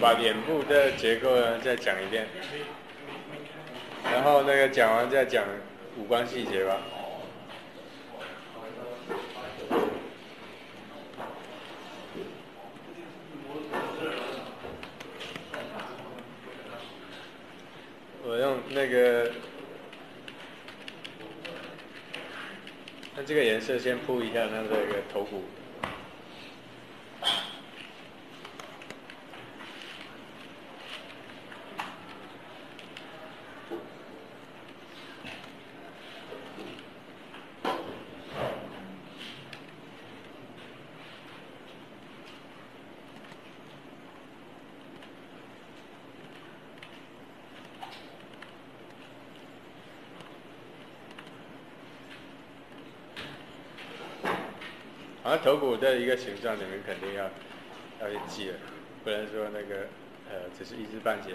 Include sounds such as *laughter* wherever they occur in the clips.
把脸部的结构呢再讲一遍，然后那个讲完再讲五官细节吧。我用那个，那这个颜色先铺一下那这个头骨。好像头骨的一个形状，你们肯定要要去记了，不能说那个呃只是一知半解。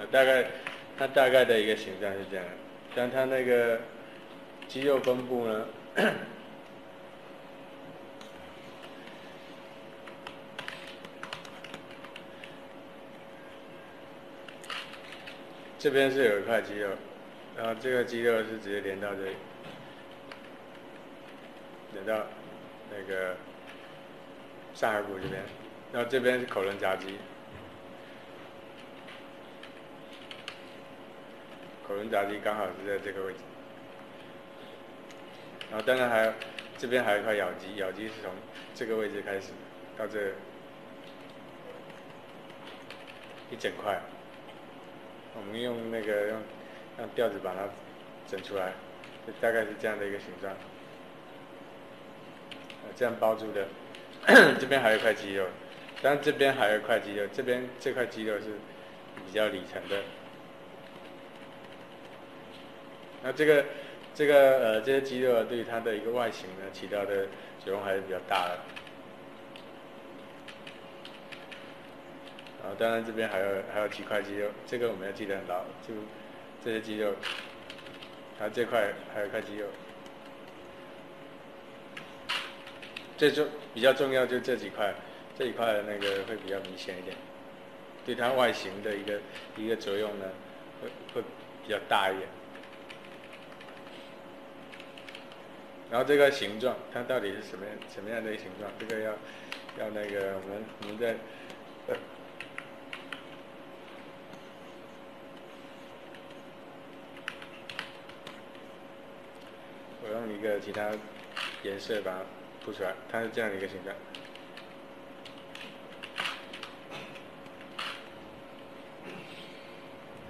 呃，大概它大概的一个形状是这样，但它那个肌肉分布呢，*coughs* 这边是有一块肌肉，然后这个肌肉是直接连到这里，连到那个上颌骨这边，然后这边是口轮匝肌。口轮匝肌刚好是在这个位置，然后当然还有这边还有一块咬肌，咬肌是从这个位置开始到这一整块，我们用那个用用吊子把它整出来，大概是这样的一个形状，这样包住的，*coughs* 这边还有一块肌肉，当然这边还有一块肌肉，这边这块肌肉是比较里层的。那这个这个呃这些肌肉对于它的一个外形呢起到的作用还是比较大的。然后当然这边还有还有几块肌肉，这个我们要记得很牢，就这些肌肉，它这块还有一块肌肉，这就比较重要，就这几块，这一块那个会比较明显一点，对它外形的一个一个作用呢会会比较大一点。然后这个形状，它到底是什么样什么样的一个形状？这个要要那个我们我们在呃，我用一个其他颜色把它铺出来，它是这样的一个形状，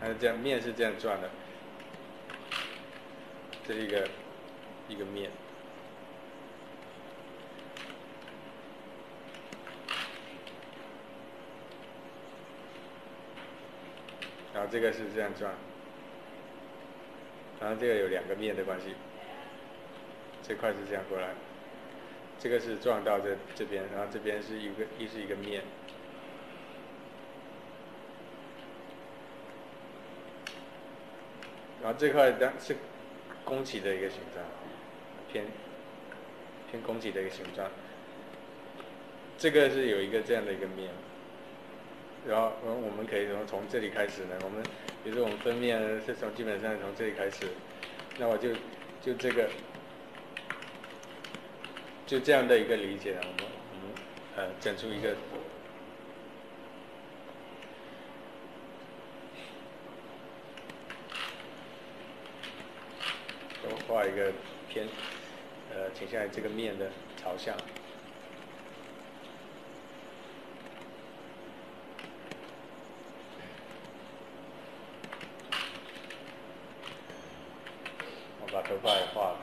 它是这样面是这样转的，这是一个一个面。这个是这样转，然后这个有两个面的关系，这块是这样过来，这个是撞到这这边，然后这边是一个一是一个面，然后这块当是弓起的一个形状，偏偏拱起的一个形状。这个是有一个这样的一个面，然后我们可以从从这里开始呢，我们比如说我们分面是从基本上从这里开始，那我就就这个就这样的一个理解，我们我们呃整出一个。画一个偏，呃，倾向于这个面的朝向。我把头发也画了。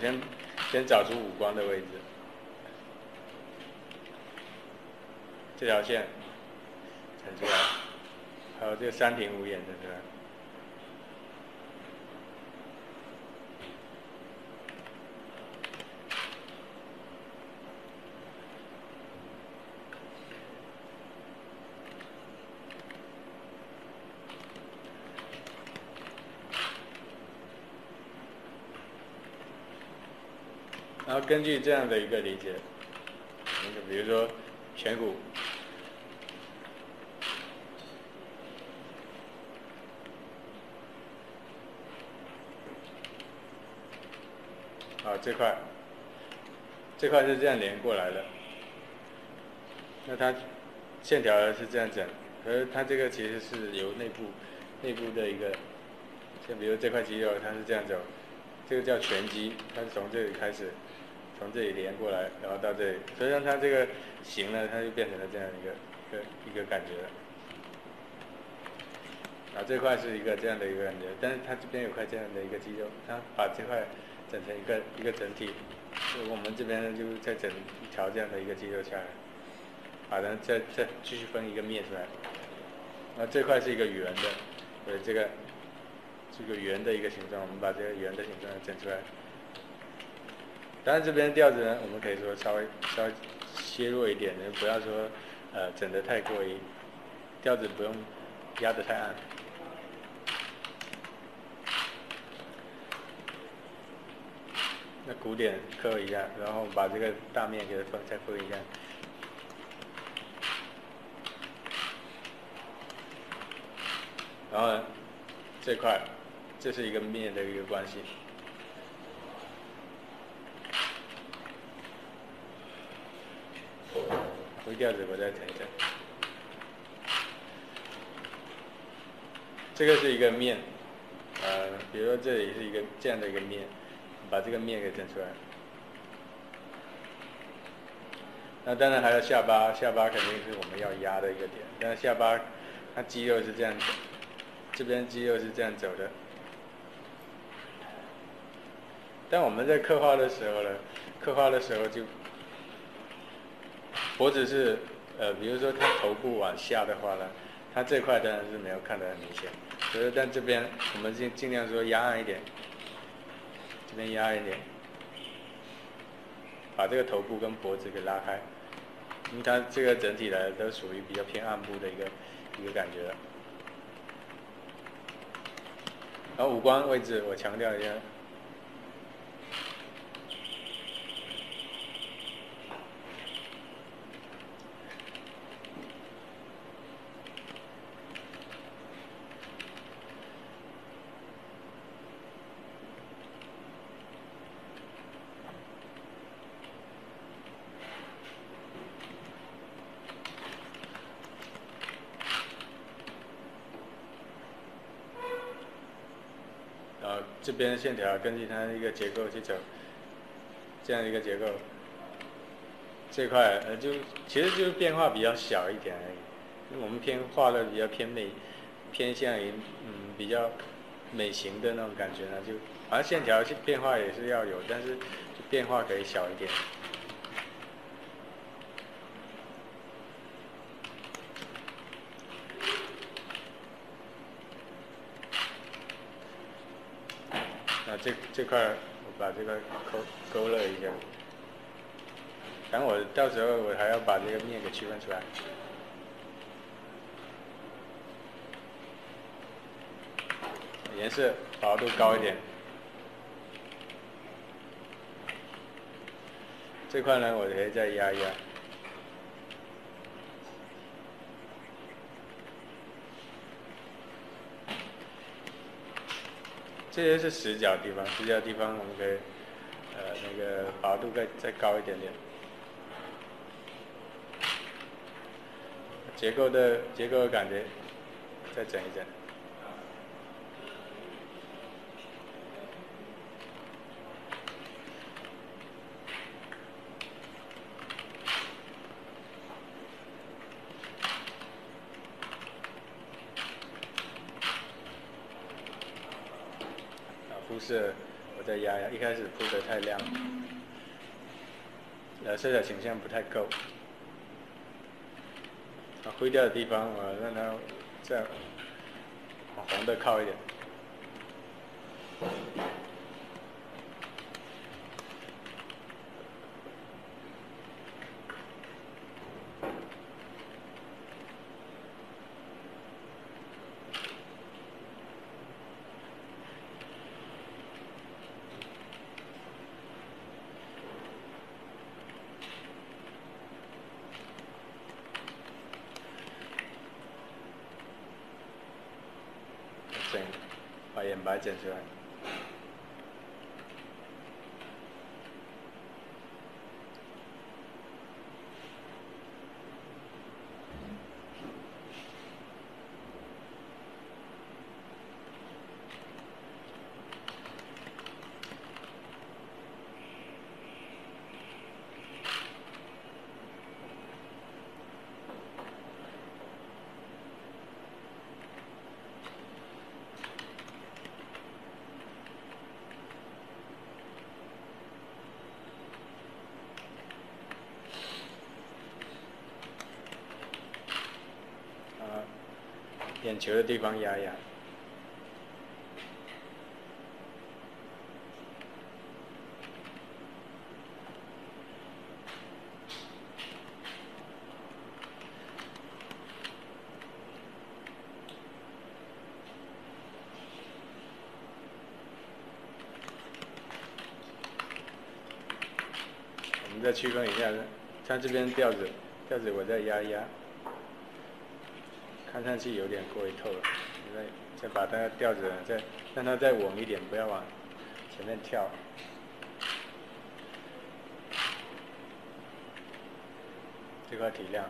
先先找出五官的位置，这条线很出来，还有这个三庭五眼的对吧。然后根据这样的一个理解，比如说颧骨，啊这块，这块是这样连过来的，那它线条是这样整，而它这个其实是由内部内部的一个，像比如这块肌肉它是这样走，这个叫拳肌，它是从这里开始。从这里连过来，然后到这里，所以让它这个形呢，它就变成了这样一个一个一个感觉。啊，这块是一个这样的一个感觉，但是它这边有块这样的一个肌肉，它把这块整成一个一个整体。我们这边，就再整一条这样的一个肌肉下来，把它再再继续分一个面出来。那这块是一个圆的，呃，这个这个圆的一个形状，我们把这个圆的形状整出来。当然，这边调子呢，我们可以说稍微稍微削弱一点，不要说呃整的太过于，调子不用压得太暗。那鼓点刻一下，然后把这个大面给它分再分一下，然后这块这是一个面的一个关系。调子，我再讲一下。这个是一个面，呃，比如说这里是一个这样的一个面，把这个面给整出来。那当然还有下巴，下巴肯定是我们要压的一个点。但是下巴，它肌肉是这样走，这边肌肉是这样走的。但我们在刻画的时候呢，刻画的时候就。脖子是，呃，比如说它头部往下的话呢，它这块当然是没有看得很明显，所以但这边我们尽尽量说压暗一点，这边压一点，把这个头部跟脖子给拉开，因为它这个整体来都属于比较偏暗部的一个一个感觉。然后五官位置我强调一下。这边的线条根据它一个结构去走，这样一个结构，这块呃就其实就是变化比较小一点而已，我们偏画的比较偏美，偏向于嗯比较美型的那种感觉呢，就反正线条变化也是要有，但是变化可以小一点。那这块我把这个勾勾勒一下，等我到时候我还要把这个面给区分出来。颜色饱和度高一点，这块呢，我可以再压一压。这些是死角地方，死角地方我们可以，呃，那个饱和度再再高一点点。结构的结构的感觉，再整一整。色，的呀，一开始铺的太亮，蓝，色的倾向不太够。啊，灰掉的地方，我让它再往红的靠一点。把眼白剪出来。眼球的地方压压，我们再区分一下，像这边调子，调子我再压一压。看上去有点过于透了，再再把它吊着再让它再稳一点，不要往前面跳。这块体量。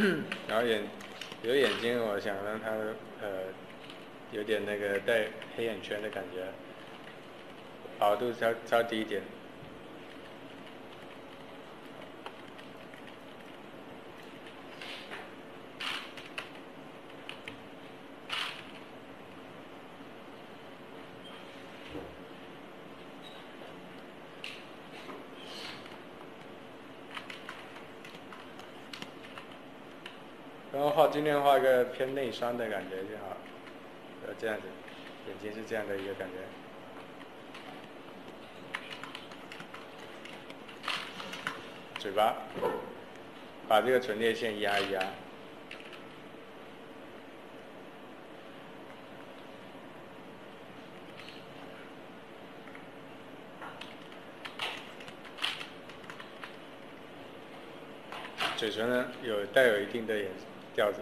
*clears throat* 然后眼有眼睛，我想让他呃有点那个带黑眼圈的感觉，饱和度稍稍低一点。然后画尽量画个偏内双的感觉就好，呃这样子，眼睛是这样的一个感觉。嘴巴，把这个唇裂线压一压。嘴唇呢有带有一定的颜色。调子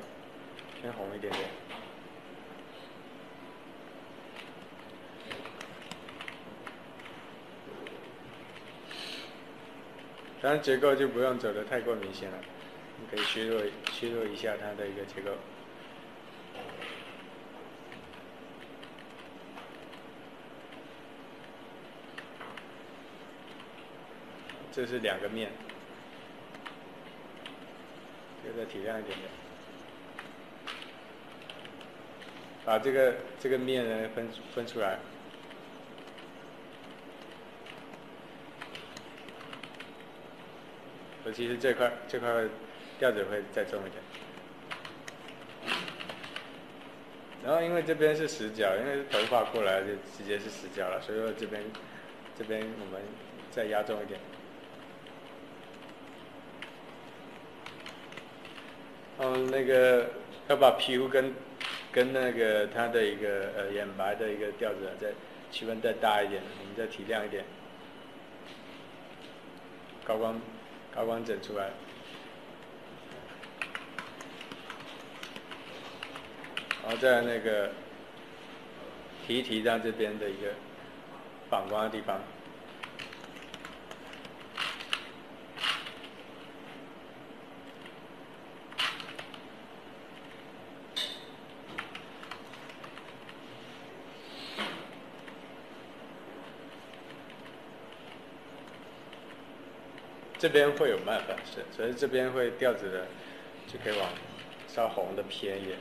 偏红一点点，当然结构就不用走的太过明显了，你可以削弱削弱一下它的一个结构。这是两个面。这个提亮一点点。把这个这个面呢分分出来。尤其是这块这块调子会再重一点。然后因为这边是死角，因为头发过来就直接是死角了，所以说这边这边我们再压重一点。嗯，那个要把皮肤跟跟那个它的一个呃眼白的一个调子再气温再大一点，我们再提亮一点，高光。高光整出来，然后在那个提提到这边的一个反光的地方。这边会有慢反射，所以这边会调子的，就可以往稍红的偏一点。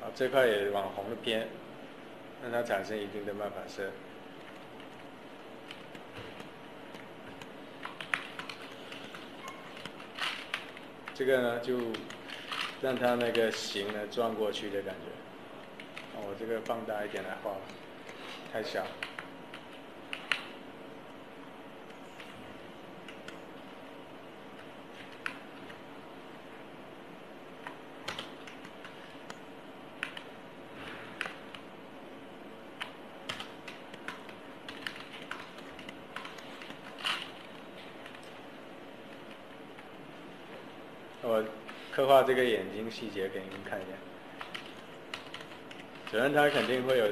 啊，这块也往红的偏，让它产生一定的慢反射。这个呢，就让它那个形呢转过去的感觉。我这个放大一点来画，太小。我画这个眼睛细节给你们看一下，首先它肯定会有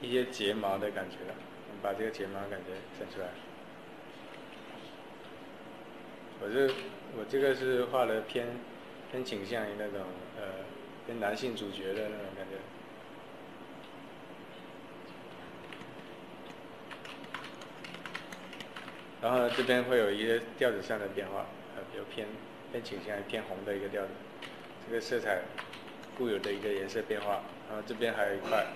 一些睫毛的感觉，我们把这个睫毛感觉整出来。我这我这个是画的偏偏倾向于那种呃偏男性主角的那种感觉，然后呢这边会有一些调子上的变化，呃比较偏。偏倾向于偏红的一个调子，这个色彩固有的一个颜色变化，然后这边还有一块。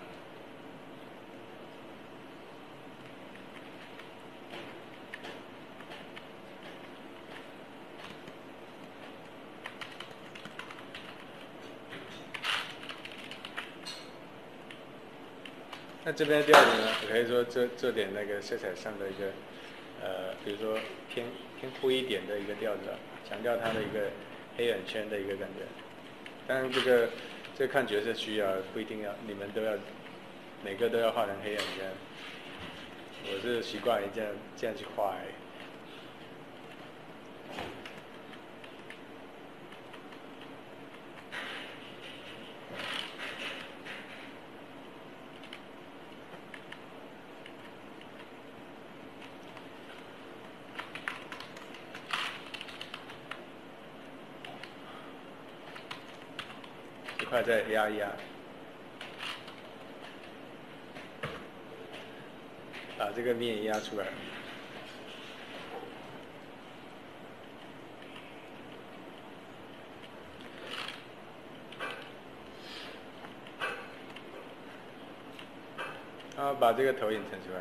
那这边的调子呢，可以说做做点那个色彩上的一个，呃，比如说偏偏灰一点的一个调子。强调它的一个黑眼圈的一个感觉，当然这个这看角色需要，不一定要你们都要每个都要画成黑眼圈。我是习惯于这样这样去画。再压一压，把这个面压出来。然后把这个投影呈出来。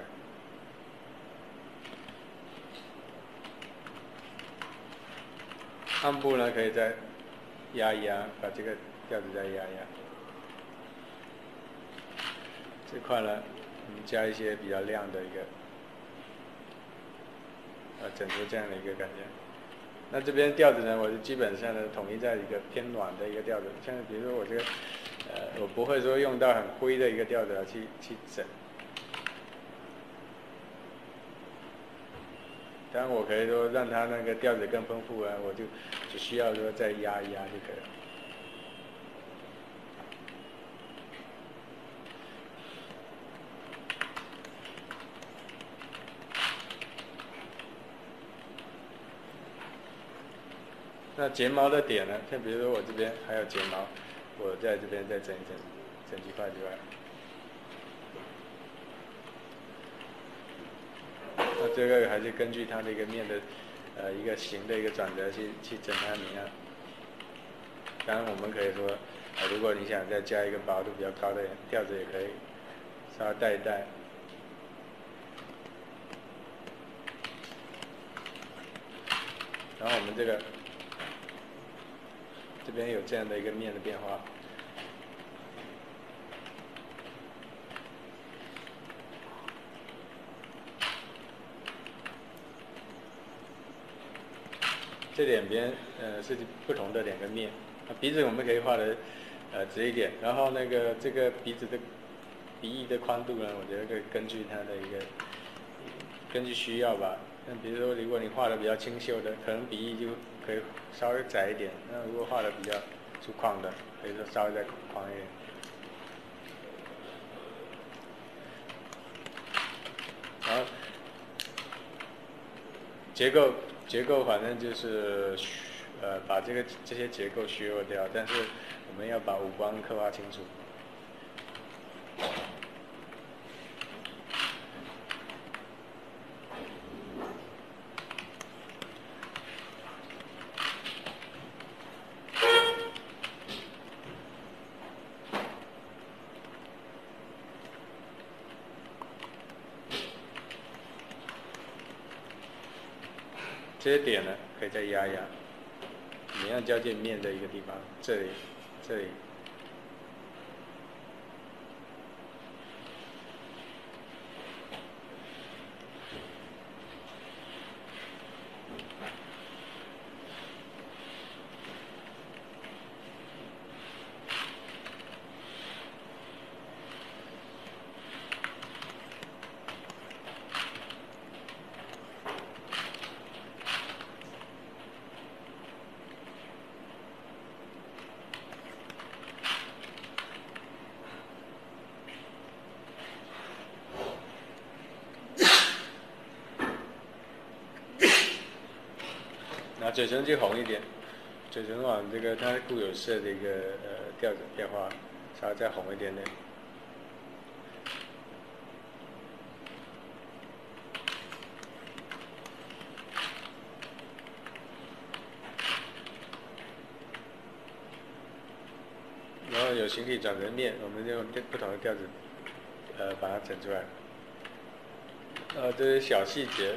暗部呢，可以再压一压，把这个。调子再压一压，这块呢，我们加一些比较亮的一个，啊，整出这样的一个感觉。那这边调子呢，我就基本上呢统一在一个偏暖的一个调子，像比如说我这个，呃，我不会说用到很灰的一个调子去去整。当然我可以说让它那个调子更丰富啊，我就只需要说再压一压就可以了。那睫毛的点呢？像比如说我这边还有睫毛，我在这边再整一整，整几块出来。这个还是根据它的一个面的，呃，一个形的一个转折去去整它明暗。当然，我们可以说，呃，如果你想再加一个薄度比较高的调子，也可以稍微带一带。然后我们这个这边有这样的一个面的变化。这两边呃是不同的两个面，鼻子我们可以画的呃直一点，然后那个这个鼻子的鼻翼的宽度呢，我觉得可以根据它的一个根据需要吧。那比如说如果你画的比较清秀的，可能鼻翼就可以稍微窄一点；那如果画的比较粗犷的，可以说稍微再宽一点。然后结构。结构反正就是，呃，把这个这些结构削弱掉，但是我们要把五官刻画清楚。这些点呢，可以再压一压，明暗交界面的一个地方，这里，这里。嘴唇就红一点，嘴唇往这个它固有色的一个呃调子变化，稍微再红一点点。然后有形体转折面，我们就用不同的调子，呃，把它整出来。呃，这些小细节，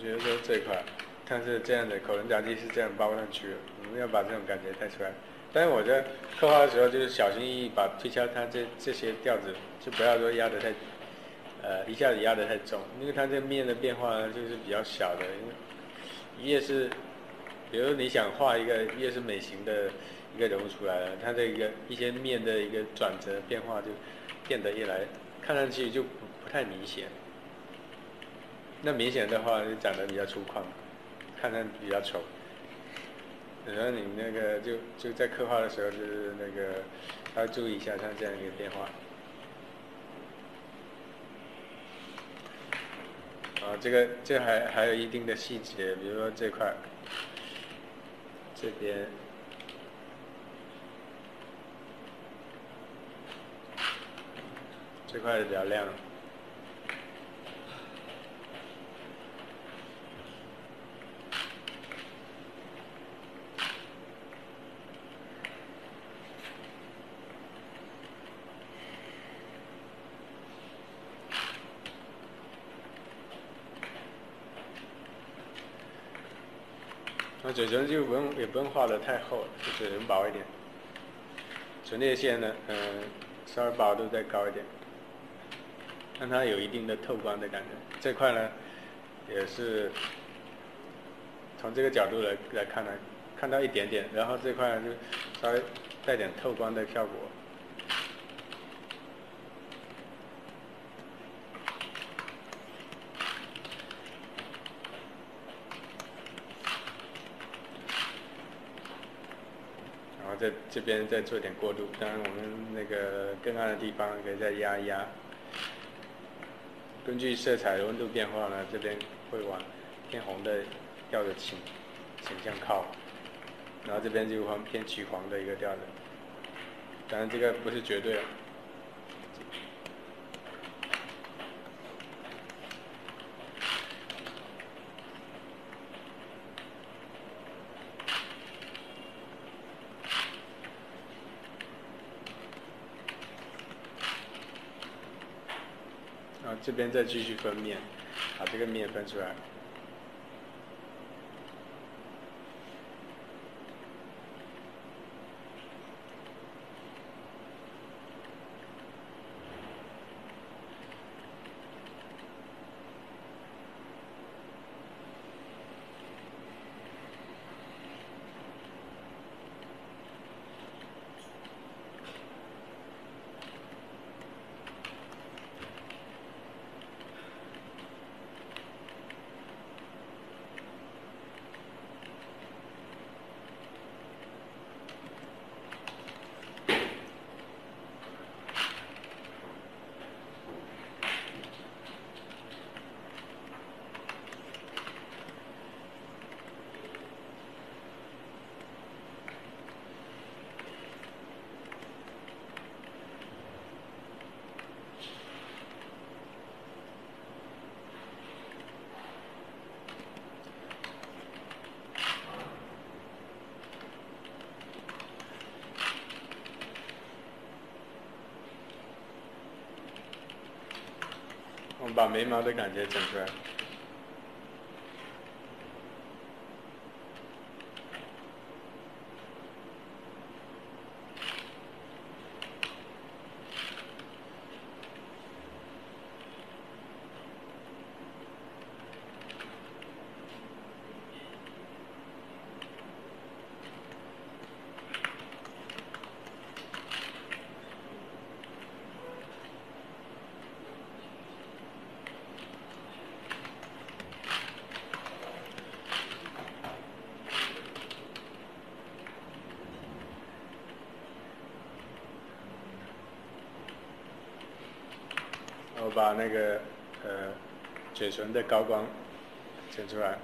比如说这一块。它是这样的，口轮匝肌是这样包上去的，我们要把这种感觉带出来。但是我在刻画的时候，就是小心翼翼把推敲它这这些调子，就不要说压得太，呃，一下子压得太重，因为它这面的变化呢，就是比较小的。因为越是，比如你想画一个越是美型的一个人物出来了，它这个一些面的一个转折变化就变得越来看上去就不不太明显。那明显的话就长得比较粗犷。看着比较丑，然后你那个就就在刻画的时候，就是那个要注意一下像这样一个变化。啊，这个这还还有一定的细节，比如说这块，这边，这块比较亮。嘴唇就不用也不用画的太厚，就嘴唇薄一点。唇裂线呢，嗯，稍微薄度再高一点，让它有一定的透光的感觉。这块呢，也是从这个角度来来看呢，看到一点点，然后这块就稍微带点透光的效果。在这边再做点过渡，当然我们那个更暗的地方可以再压一压。根据色彩的温度变化呢，这边会往偏红的调的倾倾向靠，然后这边就往偏橘黄的一个调的。当然这个不是绝对后这边再继续分面，把这个面分出来。把眉毛的感觉整出来。我那个呃嘴唇的高光整出来。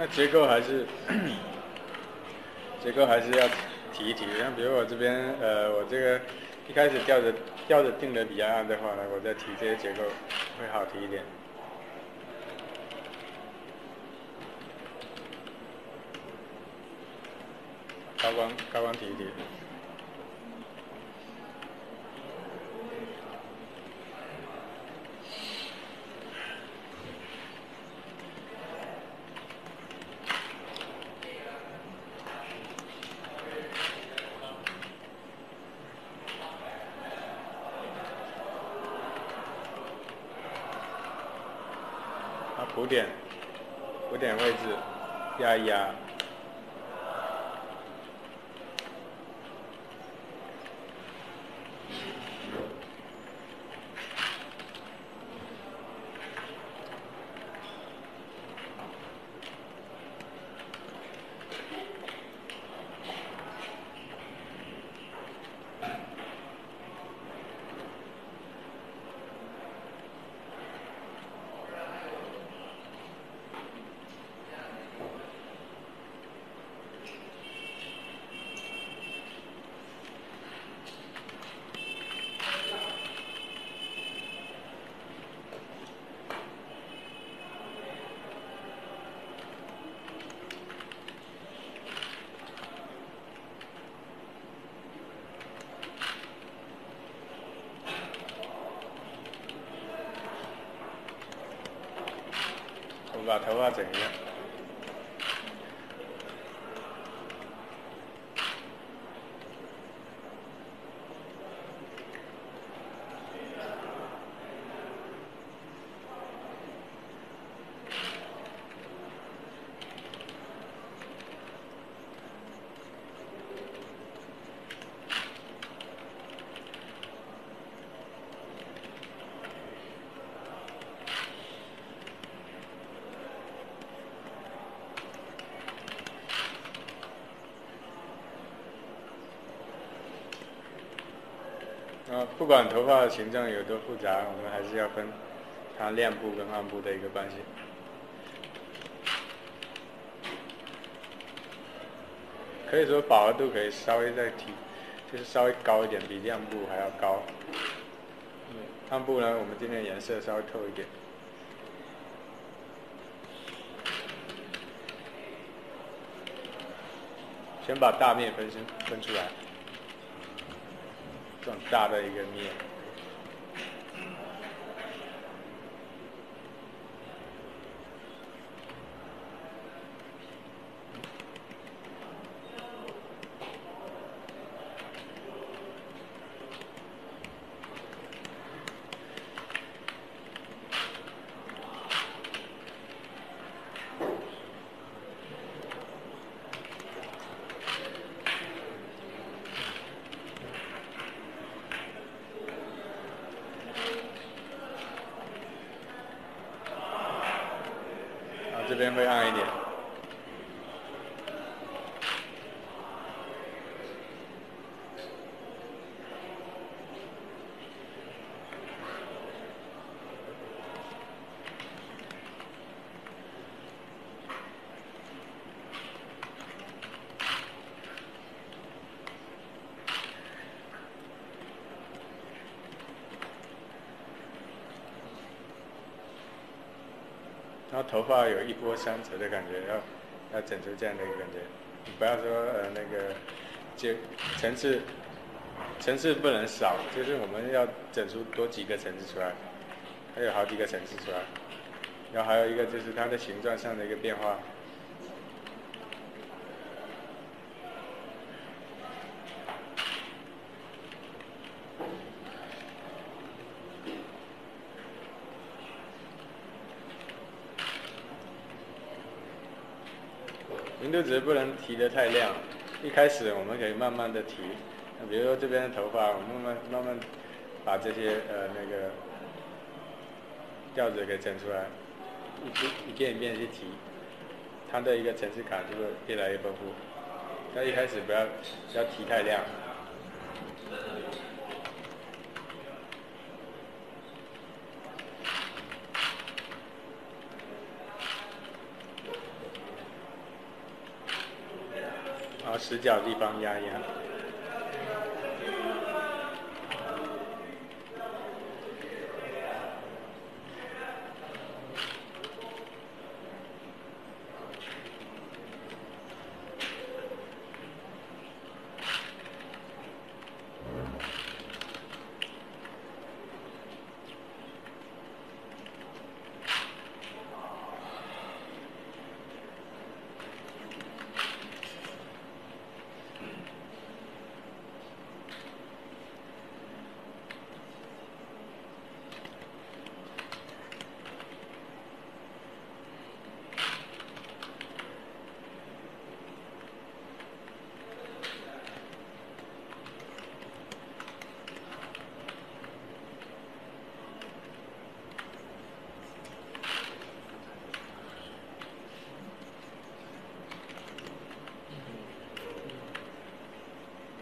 那结构还是结构还是要提一提。像比如我这边，呃，我这个一开始吊着吊着定的比较暗的话呢，我再提这些结构会好提一点。高光高光提一提。补点，补点位置，压一压。把头发整一下。啊，不不管头发的形状有多复杂，我们还是要分它亮部跟暗部的一个关系。可以说饱和度可以稍微再提，就是稍微高一点，比亮部还要高。暗部呢，我们今天颜色稍微透一点。先把大面分身分出来。大的一个面。这边会暗一点。然后头发有一波三折的感觉，要要整出这样的一个感觉。你不要说呃那个，就层次层次不能少，就是我们要整出多几个层次出来，还有好几个层次出来。然后还有一个就是它的形状上的一个变化。明度值不能提得太亮，一开始我们可以慢慢的提，比如说这边的头发，我们慢慢慢慢把这些呃那个调子给整出来，一一一遍一遍去提，它的一个层次感就会越来越丰富。但一开始不要不要提太亮。然死角地方压压。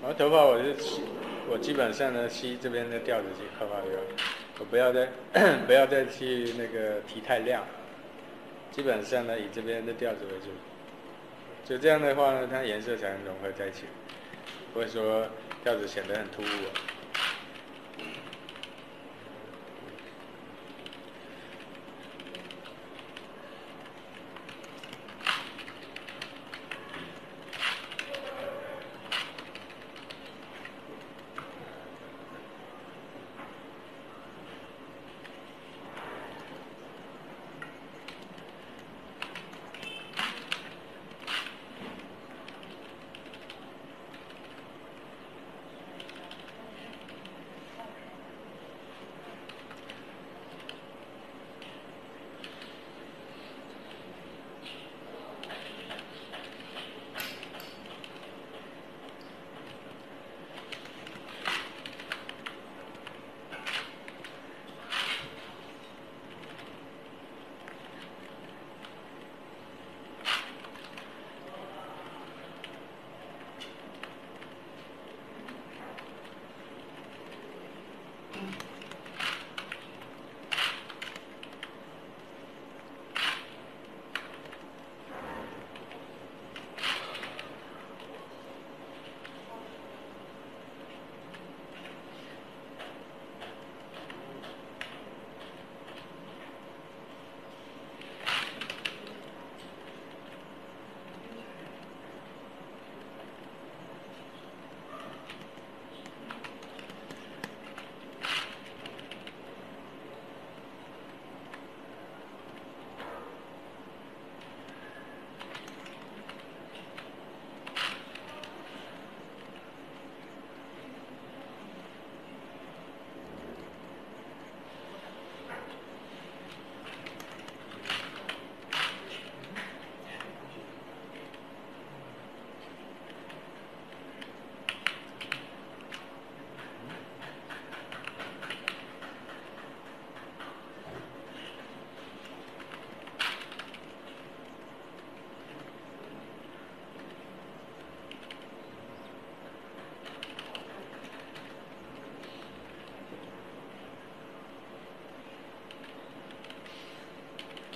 然后头发我是吸，我基本上呢吸这边的调子去刻发油，我不要再 *coughs* 不要再去那个提太亮，基本上呢以这边的调子为主，就这样的话呢，它颜色才能融合在一起，不会说调子显得很突兀。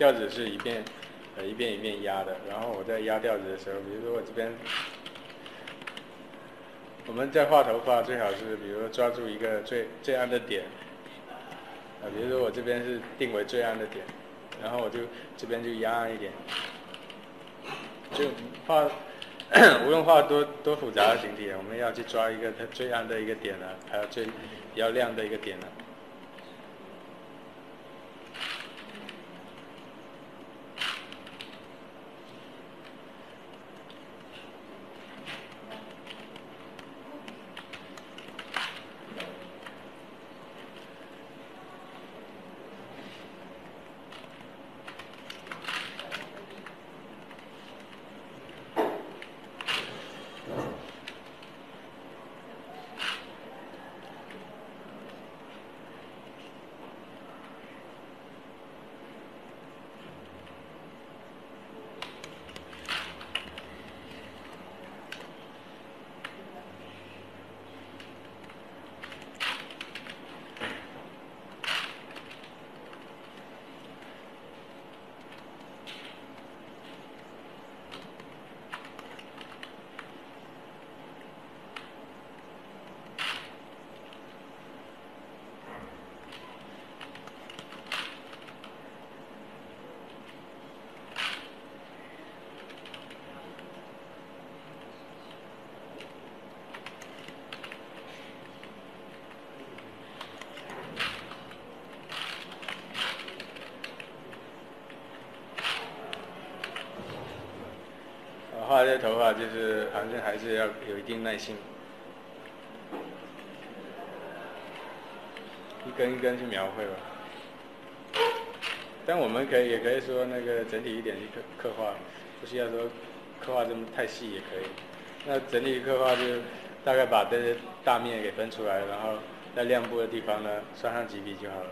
调子是一遍，呃，一遍一遍压的。然后我在压调子的时候，比如说我这边，我们在画头发最好是，比如说抓住一个最最暗的点，啊，比如说我这边是定为最暗的点，然后我就这边就压暗一点，*clears throat* 就画，无论画多多复杂的形体，我们要去抓一个它最暗的一个点呢，还有最比较亮的一个点呢。耐心，一根一根去描绘吧。但我们可以也可以说那个整体一点去刻刻画，不需要说刻画这么太细也可以。那整体刻画就大概把这些大面给分出来，然后在亮部的地方呢刷上几笔就好了。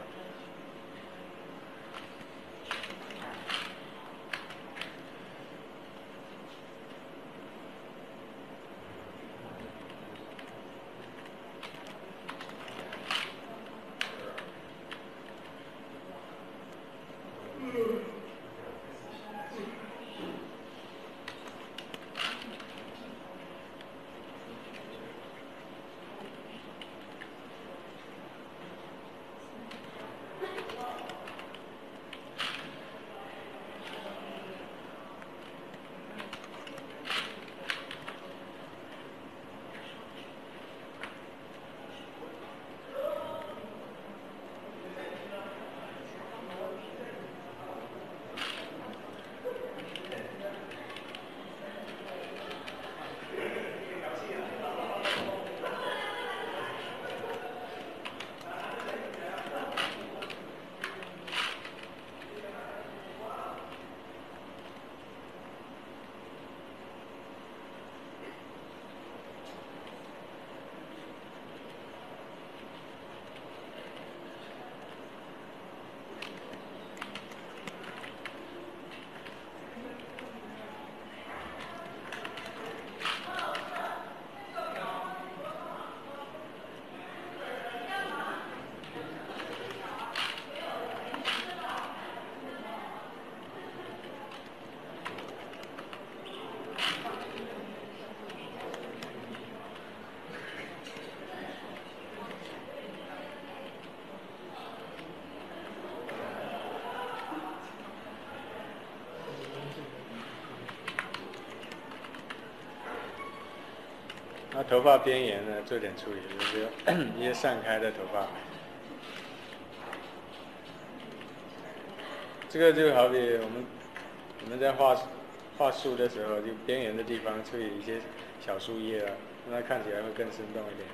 那头发边缘呢，做点处理，就是一些散开的头发。这个就好比我们我们在画画树的时候，就边缘的地方处理一些小树叶啊，让它看起来会更生动一点。